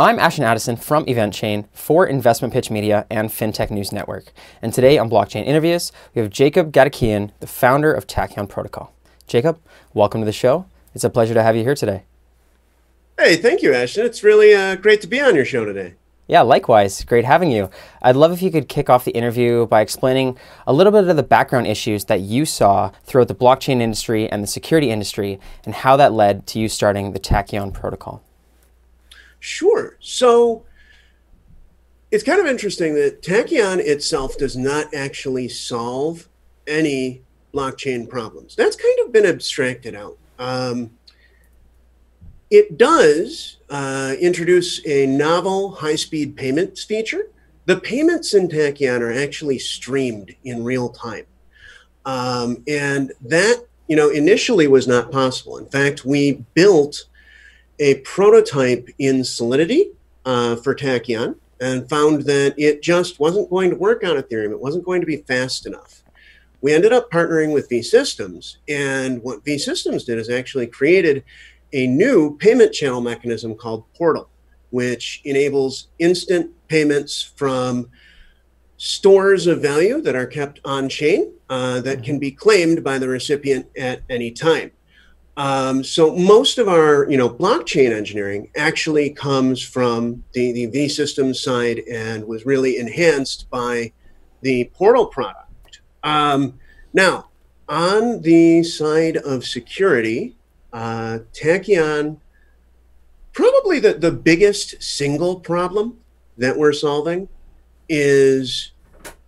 I'm Ashton Addison from EventChain for Investment Pitch Media and FinTech News Network. And today on Blockchain Interviews, we have Jacob Gadikian, the founder of Tachyon Protocol. Jacob, welcome to the show. It's a pleasure to have you here today. Hey, thank you, Ashton. It's really uh, great to be on your show today. Yeah, likewise. Great having you. I'd love if you could kick off the interview by explaining a little bit of the background issues that you saw throughout the blockchain industry and the security industry and how that led to you starting the Tachyon protocol. Sure. So it's kind of interesting that Tachyon itself does not actually solve any blockchain problems. That's kind of been abstracted out. Um, it does uh, introduce a novel high speed payments feature. The payments in Tachyon are actually streamed in real time. Um, and that, you know, initially was not possible. In fact, we built a prototype in Solidity uh, for Tachyon and found that it just wasn't going to work on Ethereum. It wasn't going to be fast enough. We ended up partnering with V Systems, and what V Systems did is actually created a new payment channel mechanism called Portal, which enables instant payments from stores of value that are kept on chain uh, that can be claimed by the recipient at any time. Um, so most of our, you know, blockchain engineering actually comes from the, the V Systems side and was really enhanced by the Portal product. Um, now, on the side of security, uh, Tachyon, probably the, the biggest single problem that we're solving is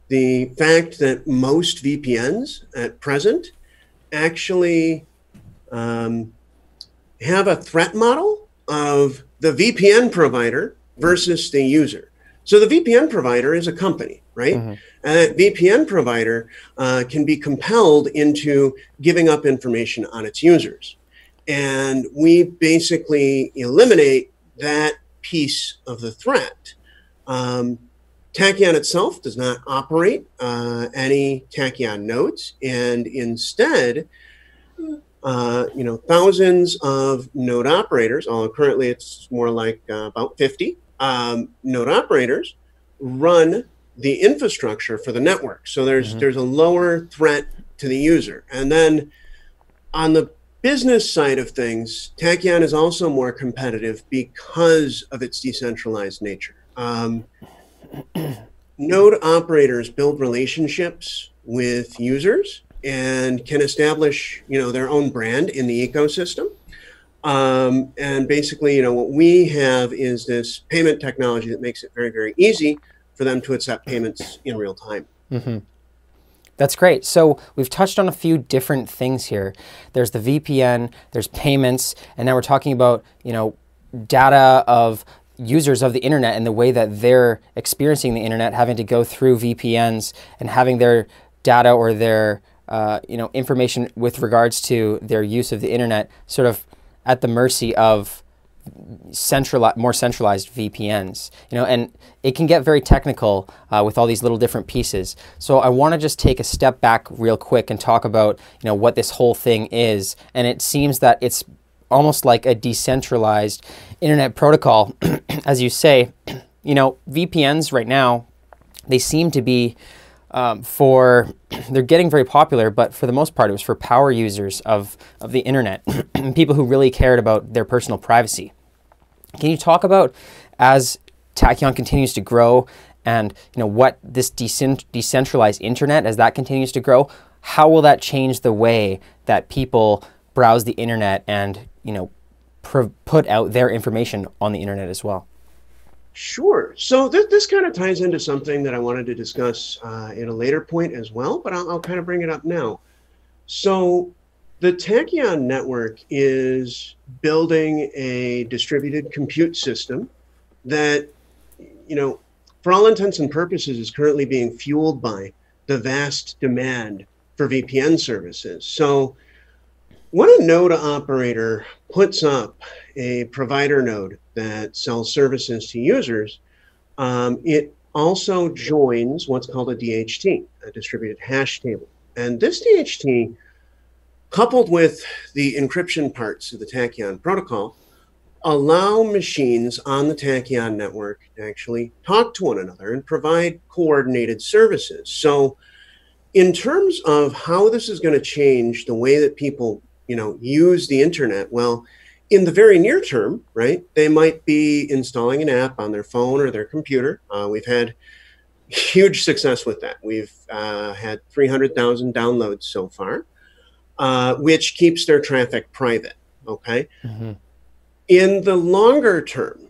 the fact that most VPNs at present actually um, have a threat model of the VPN provider versus the user. So the VPN provider is a company, right? Mm-hmm. And that VPN provider uh, can be compelled into giving up information on its users. And we basically eliminate that piece of the threat. Um, Tachyon itself does not operate uh, any Tachyon nodes, and instead, uh, you know, thousands of node operators, although currently it's more like uh, about 50 um, node operators, run the infrastructure for the network. So there's mm-hmm. there's a lower threat to the user, and then on the business side of things, Tachyon is also more competitive because of its decentralized nature. Um, node operators build relationships with users and can establish, you know, their own brand in the ecosystem. Um, and basically, you know, what we have is this payment technology that makes it very, very easy for them to accept payments in real time. Mm-hmm. That's great. So we've touched on a few different things here. There's the VPN, there's payments, and now we're talking about, you know, data of users of the internet and the way that they're experiencing the internet, having to go through VPNs and having their data or their uh, you know information with regards to their use of the internet sort of at the mercy of centralized, more centralized VPNs. You know, and it can get very technical uh, with all these little different pieces. So I want to just take a step back real quick and talk about you know what this whole thing is. And it seems that it's almost like a decentralized internet protocol, as you say. You know, VPNs right now, they seem to be um, for they're getting very popular, but for the most part, it was for power users of of the internet, people who really cared about their personal privacy. Can you talk about as Tachyon continues to grow and you know what this decent, decentralized internet as that continues to grow, how will that change the way that people browse the internet and you know put out their information on the internet as well? Sure. So this, this kind of ties into something that I wanted to discuss uh, at a later point as well, but I'll, I'll kind of bring it up now. So the Tachyon network is building a distributed compute system that, you know, for all intents and purposes, is currently being fueled by the vast demand for VPN services. So, when a node operator puts up a provider node that sells services to users, um, it also joins what's called a DHT, a distributed hash table. And this DHT coupled with the encryption parts of the Tachyon protocol, allow machines on the Tachyon network to actually talk to one another and provide coordinated services. So, in terms of how this is going to change the way that people, you know, use the internet, well, in the very near term, right, they might be installing an app on their phone or their computer. Uh, we've had huge success with that. We've uh, had 300,000 downloads so far, uh, which keeps their traffic private. Okay. Mm-hmm. In the longer term,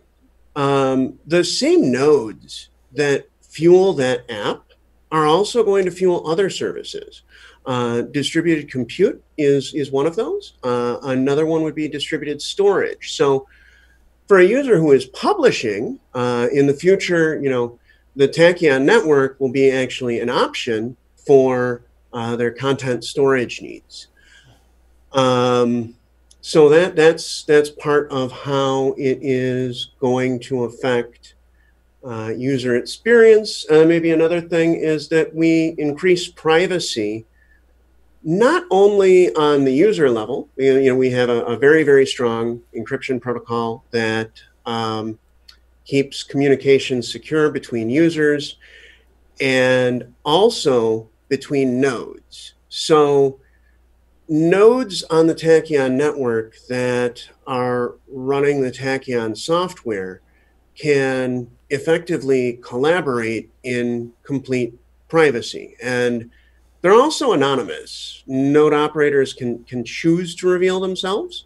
um, the same nodes that fuel that app are also going to fuel other services. Uh, distributed compute is is one of those. Uh, another one would be distributed storage. So, for a user who is publishing uh, in the future, you know, the Tachyon network will be actually an option for uh, their content storage needs. Um, so that that's that's part of how it is going to affect uh, user experience. Maybe another thing is that we increase privacy not only on the user level. You know, we have a, a very very strong encryption protocol that um, keeps communication secure between users and also between nodes. So nodes on the Tachyon network that are running the Tachyon software can effectively collaborate in complete privacy. And they're also anonymous. Node operators can, can choose to reveal themselves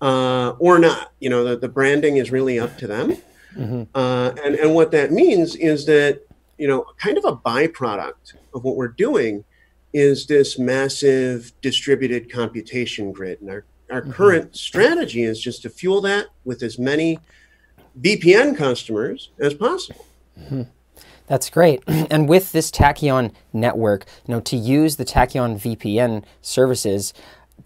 uh, or not. You know, the, the branding is really up to them. Mm-hmm. Uh, and, and what that means is that, you know, kind of a byproduct of what we're doing is this massive distributed computation grid. And our, our mm-hmm. current strategy is just to fuel that with as many VPN customers as possible. Mm-hmm. That's great. And with this Tachyon network, you know, to use the Tachyon VPN services,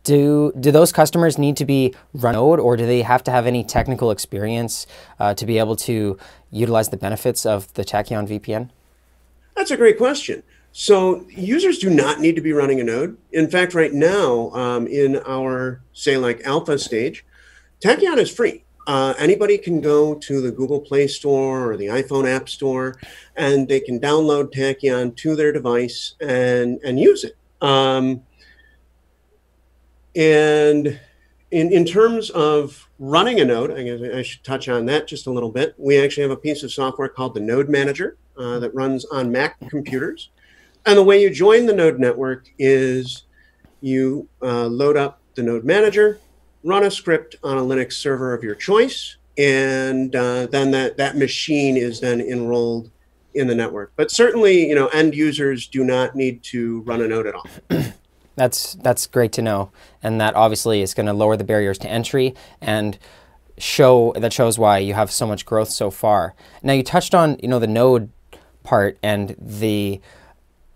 do do those customers need to be run node, or do they have to have any technical experience uh, to be able to utilize the benefits of the Tachyon VPN? That's a great question. So users do not need to be running a node. In fact, right now, um, in our say like alpha stage, Tachyon is free. Uh, anybody can go to the Google Play Store or the iPhone App Store, and they can download Tachyon to their device and and use it. Um, and in in terms of running a node, I guess I should touch on that just a little bit. We actually have a piece of software called the Node Manager uh, that runs on Mac computers. And the way you join the node network is you uh, load up the node manager, run a script on a Linux server of your choice, and uh, then that, that machine is then enrolled in the network. But certainly, you know, end users do not need to run a node at all. that's that's great to know, and that obviously is going to lower the barriers to entry and show that shows why you have so much growth so far. Now you touched on you know the node part and the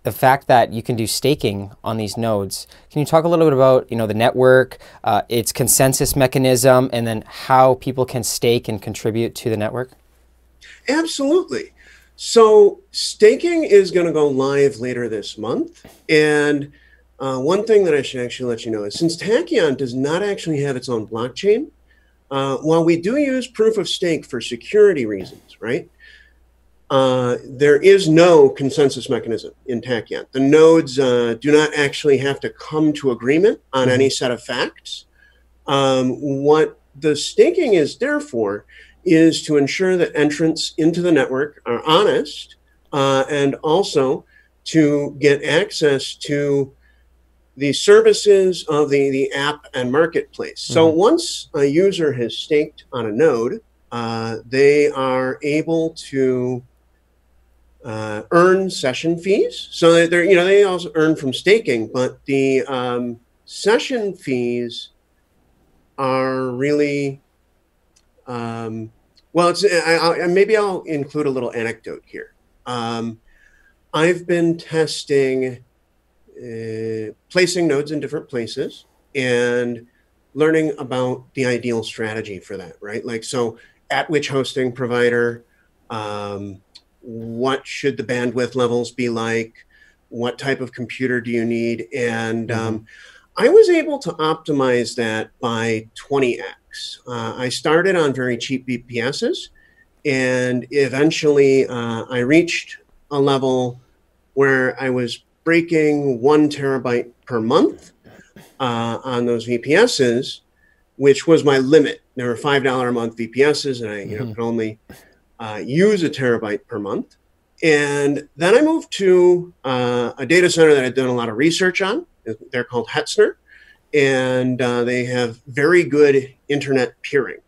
the fact that you can do staking on these nodes. Can you talk a little bit about you know the network, uh, its consensus mechanism, and then how people can stake and contribute to the network? Absolutely. So staking is going to go live later this month, and uh, one thing that I should actually let you know is since Tachyon does not actually have its own blockchain, uh, while we do use proof of stake for security reasons, right? Uh, there is no consensus mechanism in yet. The nodes uh, do not actually have to come to agreement on any mm-hmm. set of facts. Um, what the staking is there for is to ensure that entrants into the network are honest uh, and also to get access to the services of the, the app and marketplace. Mm-hmm. So once a user has staked on a node, uh, they are able to uh, earn session fees. So they're, you know, they also earn from staking, but the um, session fees are really, um, well, it's, I, I, maybe I'll include a little anecdote here. Um, I've been testing uh, placing nodes in different places and learning about the ideal strategy for that, right? Like, so at which hosting provider, um, what should the bandwidth levels be like what type of computer do you need and mm-hmm. um, i was able to optimize that by 20x. Uh, I started on very cheap VPSs, and eventually uh, I reached a level where I was breaking one terabyte per month uh, on those VPSs, which was my limit. There were five dollar a month VPSs, and I you know mm-hmm. could only uh, use a terabyte per month. And then I moved to uh, a data center that I'd done a lot of research on. They're called Hetzner, and uh, they have very good internet peering.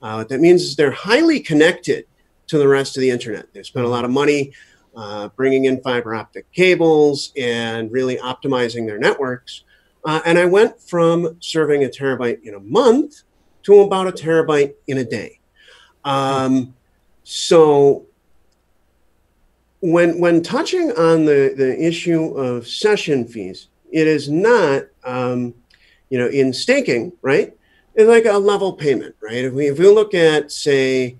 Uh, what that means is they're highly connected to the rest of the internet. They've spent a lot of money uh, bringing in fiber optic cables and really optimizing their networks. Uh, and I went from serving a terabyte in a month to about a terabyte in a day. Um, so when when touching on the, the issue of session fees, it is not um, you know in staking, right? It's like a level payment, right? If we if we look at say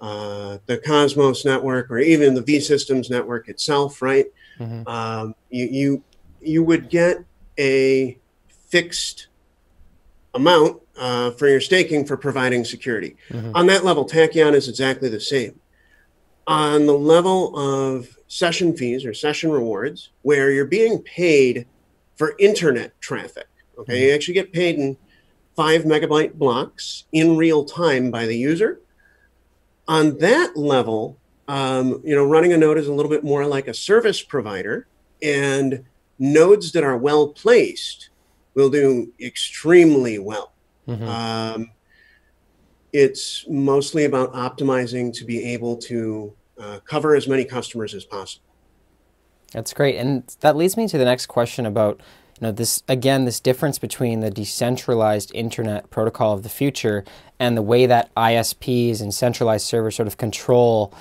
uh, the Cosmos network or even the V Systems network itself, right? Mm-hmm. Um, you you you would get a fixed amount uh, for your staking for providing security. Mm-hmm. On that level, Tachyon is exactly the same. On the level of session fees or session rewards, where you're being paid for internet traffic, okay, mm-hmm. you actually get paid in five megabyte blocks in real time by the user. On that level, um, you know, running a node is a little bit more like a service provider, and nodes that are well placed will do extremely well. Mm-hmm. Um, it's mostly about optimizing to be able to uh, cover as many customers as possible. That's great, and that leads me to the next question about you know this again this difference between the decentralized internet protocol of the future and the way that ISPs and centralized servers sort of control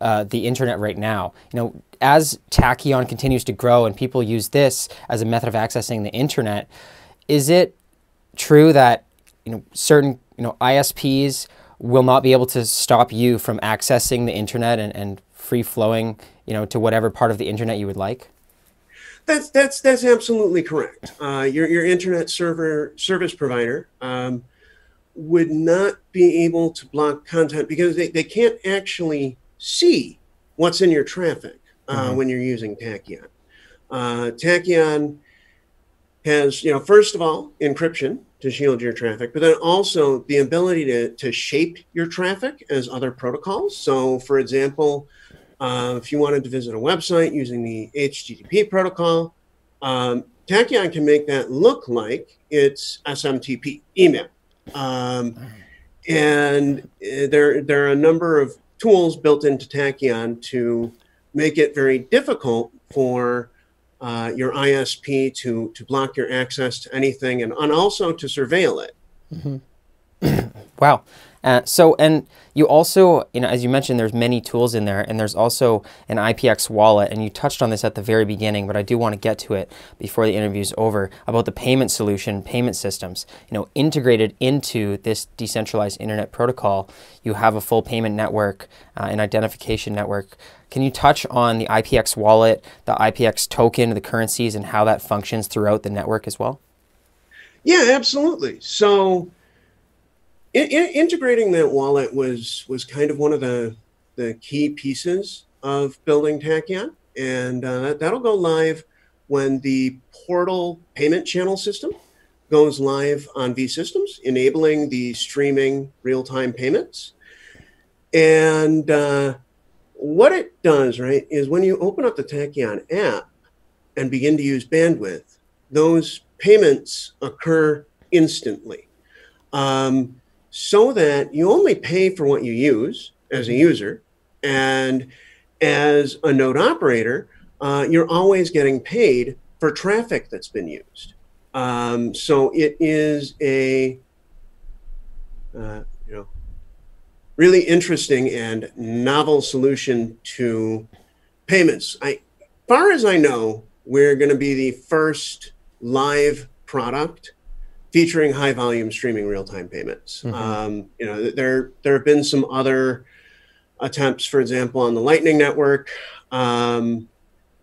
uh, the internet right now. You know, as Tachyon continues to grow and people use this as a method of accessing the internet, is it true that you know certain you know ISPs will not be able to stop you from accessing the internet and, and free flowing you know to whatever part of the internet you would like? That's that's that's absolutely correct. Uh, your your internet server service provider um, would not be able to block content because they, they can't actually see what's in your traffic uh, mm-hmm. when you're using Tachyon. Uh, Tachyon has, you know, first of all, encryption to shield your traffic, but then also the ability to, to shape your traffic as other protocols. So, for example, uh, if you wanted to visit a website using the HTTP protocol, um, Tachyon can make that look like it's SMTP email. Um, and uh, there, there are a number of tools built into Tachyon to make it very difficult for uh, your ISP to to block your access to anything and, and also to surveil it. Mm-hmm. wow. Uh, so, and you also, you know, as you mentioned, there's many tools in there, and there's also an IPX wallet, and you touched on this at the very beginning, but I do want to get to it before the interview's over about the payment solution, payment systems. You know, integrated into this decentralized internet protocol, you have a full payment network, uh, an identification network. Can you touch on the IPX wallet, the IPX token, the currencies, and how that functions throughout the network as well? Yeah, absolutely. So in, in, integrating that wallet was was kind of one of the the key pieces of building Tachyon, and uh, that'll go live when the portal payment channel system goes live on V Systems, enabling the streaming real time payments. And uh, what it does, right, is when you open up the Tachyon app and begin to use bandwidth, those payments occur instantly. Um, so that you only pay for what you use as a user. And as a node operator, uh, you're always getting paid for traffic that's been used. Um, so it is a uh, you know really interesting and novel solution to payments. I, far as I know, we're going to be the first live product featuring high volume streaming real time payments. Mm-hmm. Um, you know, there there have been some other attempts, for example, on the Lightning Network. Um,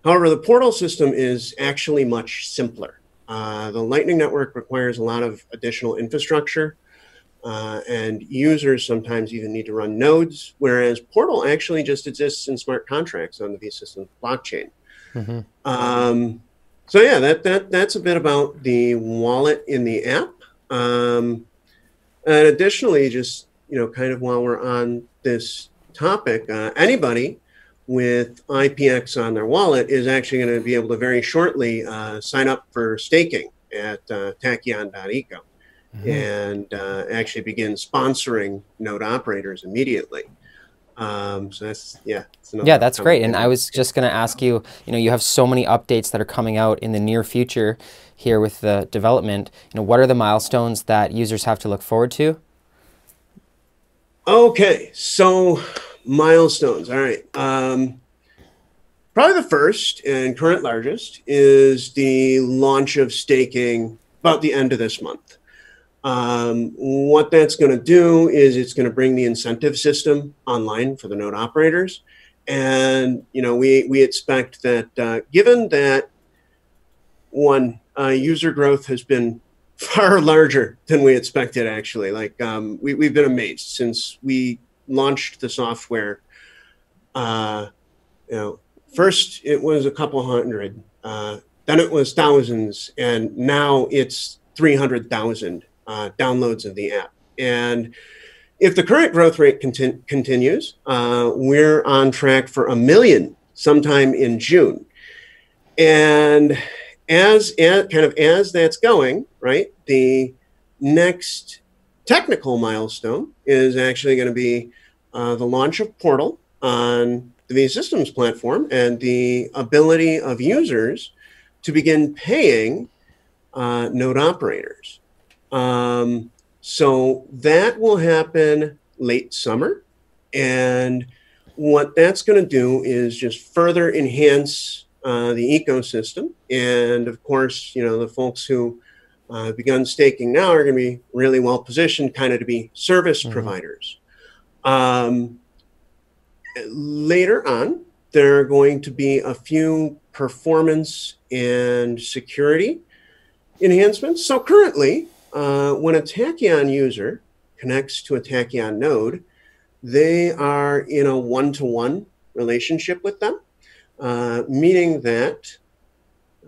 however, the portal system is actually much simpler. Uh, the Lightning Network requires a lot of additional infrastructure. Uh, and users sometimes even need to run nodes, whereas Portal actually just exists in smart contracts on the V System blockchain. Mm-hmm. Um, so yeah, that that that's a bit about the wallet in the app. Um, and additionally, just you know, kind of while we're on this topic, uh, anybody with IPX on their wallet is actually going to be able to very shortly uh, sign up for staking at uh, tachyon.eco mm-hmm. and uh, actually begin sponsoring node operators immediately. Um, so that's yeah. Yeah, that's great. And I was just going to ask you. You know, you have so many updates that are coming out in the near future here with the development. You know, what are the milestones that users have to look forward to? Okay, so milestones. All right. Um, probably the first and current largest is the launch of staking about the end of this month. Um, what that's going to do is it's going to bring the incentive system online for the node operators. And, you know, we, we expect that uh, given that one, uh, user growth has been far larger than we expected, actually. Like, um, we, we've been amazed since we launched the software. Uh, you know, first it was a couple hundred, uh, then it was thousands, and now it's 300,000 uh, downloads of the app. And if the current growth rate conti- continues, uh, we're on track for a million sometime in June. And as, as kind of as that's going, right, the next technical milestone is actually going to be uh, the launch of Portal on the systems platform and the ability of users to begin paying uh, node operators. Um, so that will happen late summer. And what that's going to do is just further enhance uh, the ecosystem. And of course, you know, the folks who uh, have begun staking now are going to be really well positioned kind of to be service mm-hmm. providers. Um, later on, there are going to be a few performance and security enhancements. So currently, uh, when a Tachyon user connects to a Tachyon node, they are in a one to one relationship with them, uh, meaning that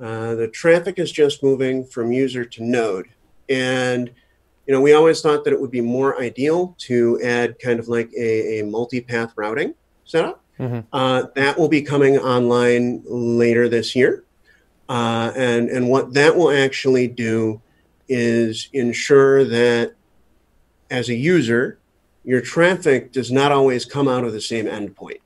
uh, the traffic is just moving from user to node. And, you know, we always thought that it would be more ideal to add kind of like a, a multi path routing setup. Mm-hmm. Uh, that will be coming online later this year. Uh, and, and what that will actually do is ensure that as a user, your traffic does not always come out of the same endpoint.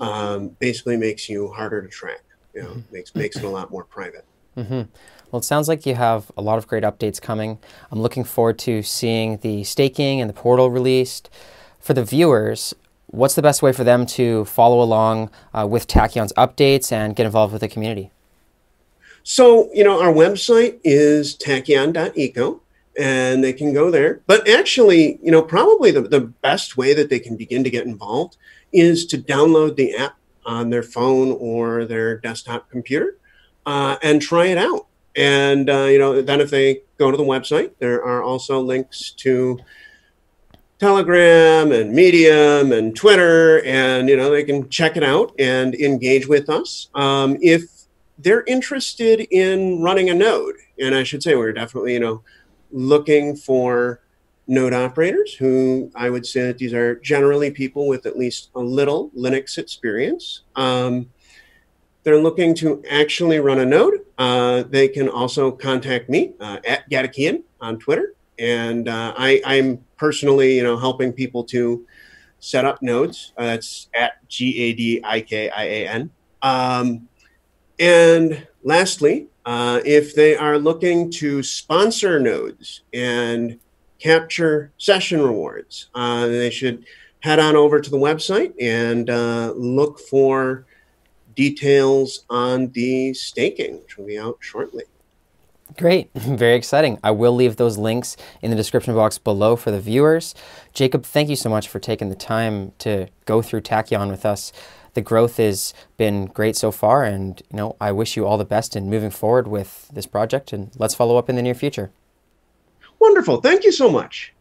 Um, basically, makes you harder to track. You know, mm-hmm. makes makes it a lot more private. Mm-hmm. Well, it sounds like you have a lot of great updates coming. I'm looking forward to seeing the staking and the portal released. For the viewers, what's the best way for them to follow along uh, with Tachyon's updates and get involved with the community? So, you know, our website is tachyon.eco and they can go there. But actually, you know, probably the, the best way that they can begin to get involved is to download the app on their phone or their desktop computer uh, and try it out. And, uh, you know, then if they go to the website, there are also links to Telegram and Medium and Twitter, and, you know, they can check it out and engage with us. Um, if they're interested in running a node. And I should say we're definitely, you know, looking for node operators who I would say that these are generally people with at least a little Linux experience. Um, they're looking to actually run a node. Uh, they can also contact me uh, at Gadikian on Twitter. And uh, I, am personally, you know, helping people to set up nodes. Uh, that's at G A D I K I A N. Um, and lastly, uh, if they are looking to sponsor nodes and capture session rewards, uh, they should head on over to the website and uh, look for details on the staking, which will be out shortly. Great, very exciting. I will leave those links in the description box below for the viewers. Jacob, thank you so much for taking the time to go through Tachyon with us the growth has been great so far, and you know I wish you all the best in moving forward with this project. And let's follow up in the near future. Wonderful. Thank you so much.